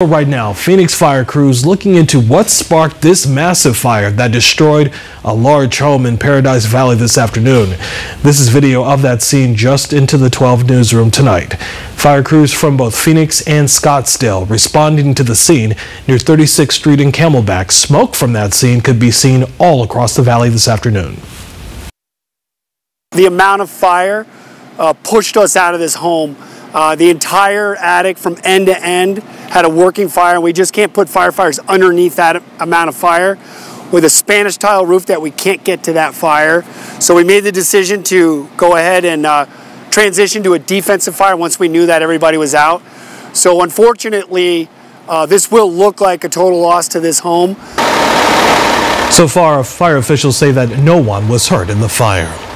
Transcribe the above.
Right now, Phoenix fire crews looking into what sparked this massive fire that destroyed a large home in Paradise Valley this afternoon. This is video of that scene just into the 12 newsroom tonight. Fire crews from both Phoenix and Scottsdale responding to the scene near 36th Street in Camelback. Smoke from that scene could be seen all across the valley this afternoon. The amount of fire uh, pushed us out of this home. Uh, the entire attic from end to end had a working fire, and we just can't put firefighters underneath that amount of fire with a Spanish tile roof that we can't get to that fire. So we made the decision to go ahead and uh, transition to a defensive fire once we knew that everybody was out. So unfortunately, uh, this will look like a total loss to this home. So far, fire officials say that no one was hurt in the fire.